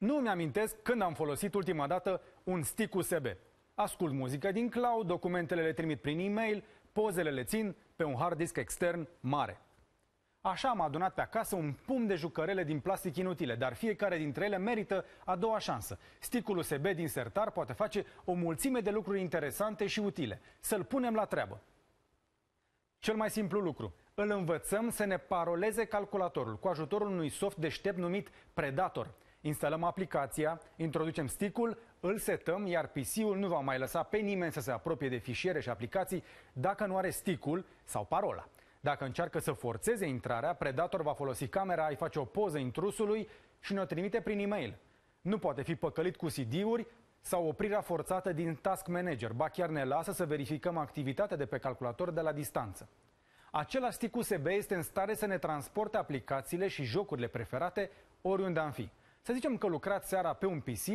Nu mi-amintesc când am folosit ultima dată un stick USB. Ascult muzică din cloud, documentele le trimit prin e-mail, pozele le țin pe un hard disk extern mare. Așa am adunat pe acasă un pum de jucărele din plastic inutile, dar fiecare dintre ele merită a doua șansă. Sticul USB din sertar poate face o mulțime de lucruri interesante și utile. Să-l punem la treabă. Cel mai simplu lucru, îl învățăm să ne paroleze calculatorul cu ajutorul unui soft deștept numit Predator. Instalăm aplicația, introducem stickul, îl setăm, iar PC-ul nu va mai lăsa pe nimeni să se apropie de fișiere și aplicații dacă nu are stickul sau parola. Dacă încearcă să forțeze intrarea, Predator va folosi camera, îi face o poză intrusului și ne-o trimite prin e-mail. Nu poate fi păcălit cu CD-uri sau oprirea forțată din Task Manager, ba chiar ne lasă să verificăm activitatea de pe calculator de la distanță. Același stick USB este în stare să ne transporte aplicațiile și jocurile preferate oriunde am fi. Să zicem că lucrați seara pe un PC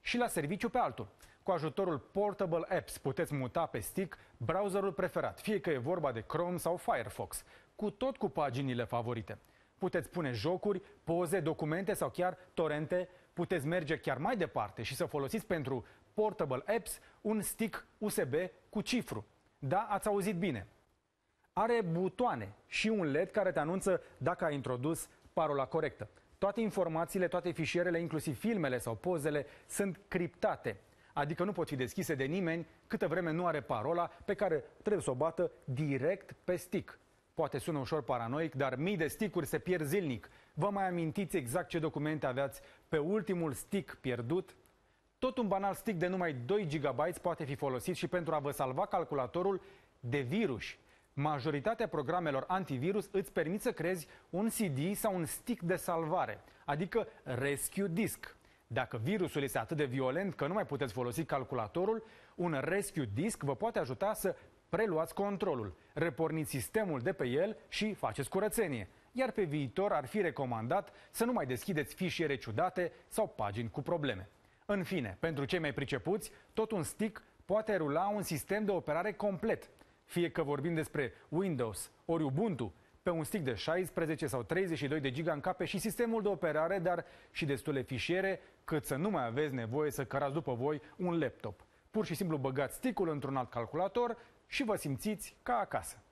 și la serviciu pe altul. Cu ajutorul Portable Apps puteți muta pe stick browserul preferat, fie că e vorba de Chrome sau Firefox, cu tot cu paginile favorite. Puteți pune jocuri, poze, documente sau chiar torente. Puteți merge chiar mai departe și să folosiți pentru Portable Apps un stick USB cu cifru. Da, ați auzit bine. Are butoane și un LED care te anunță dacă ai introdus parola corectă. Toate informațiile, toate fișierele, inclusiv filmele sau pozele, sunt criptate. Adică nu pot fi deschise de nimeni câtă vreme nu are parola pe care trebuie să o bată direct pe stick. Poate sună ușor paranoic, dar mii de stickuri se pierd zilnic. Vă mai amintiți exact ce documente aveați pe ultimul stick pierdut? Tot un banal stick de numai 2 GB poate fi folosit și pentru a vă salva calculatorul de virus. Majoritatea programelor antivirus îți permit să creezi un CD sau un stick de salvare, adică Rescue Disk. Dacă virusul este atât de violent că nu mai puteți folosi calculatorul, un Rescue Disk vă poate ajuta să preluați controlul, reporniți sistemul de pe el și faceți curățenie. Iar pe viitor ar fi recomandat să nu mai deschideți fișiere ciudate sau pagini cu probleme. În fine, pentru cei mai pricepuți, tot un stick poate rula un sistem de operare complet, fie că vorbim despre Windows ori Ubuntu, pe un stick de 16 sau 32 de giga încape și sistemul de operare, dar și destule fișiere, cât să nu mai aveți nevoie să cărați după voi un laptop. Pur și simplu băgați stickul într-un alt calculator și vă simțiți ca acasă.